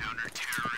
counter-terrorism.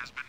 Has been